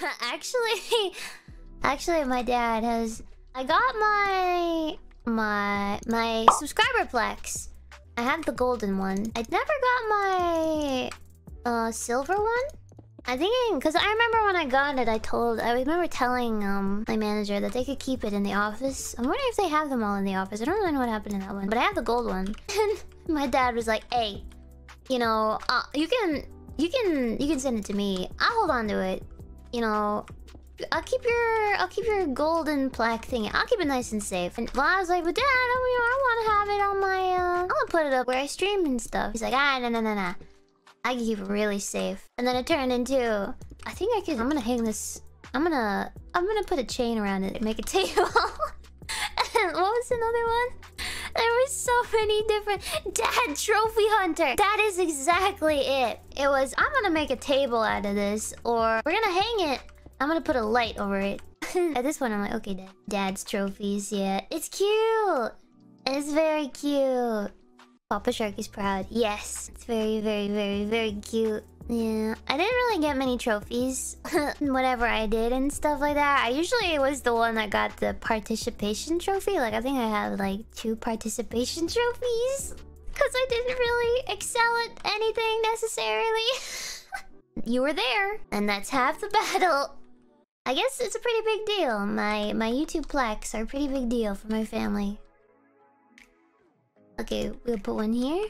Actually, actually my dad has I got my my my subscriber plaques. I have the golden one. I never got my uh silver one. I think because I remember when I got it, I told I remember telling um my manager that they could keep it in the office. I'm wondering if they have them all in the office. I don't really know what happened in that one, but I have the gold one. My dad was like, "Hey, you know, uh, you can you can you can send it to me. I'll hold on to it. You know, I'll keep your I'll keep your golden plaque thing. I'll keep it nice and safe. And well, I was like, but Dad, I, I want to have it on my. Uh, I want to put it up where I stream and stuff. He's like, ah, no, no, no, no. I can keep it really safe. And then it turned into. I think I could. I'm gonna hang this. I'm gonna. I'm gonna put a chain around it and make a table. and what was another one? There was so many different Dad Trophy Hunter. That is exactly it. It was I'm gonna make a table out of this, or we're gonna hang it. I'm gonna put a light over it. At this point, I'm like, okay, Dad. Dad's trophies, yeah. It's cute. It's very cute. Papa Shark is proud. Yes. It's very, very, very, very cute. Yeah. I didn't really get many trophies. Whatever I did and stuff like that. I usually was the one that got the participation trophy. Like, I think I had like two participation trophies. Because I didn't really excel at anything necessarily. you were there. And that's half the battle. I guess it's a pretty big deal. My my YouTube plaques are a pretty big deal for my family. Okay, we'll put one here.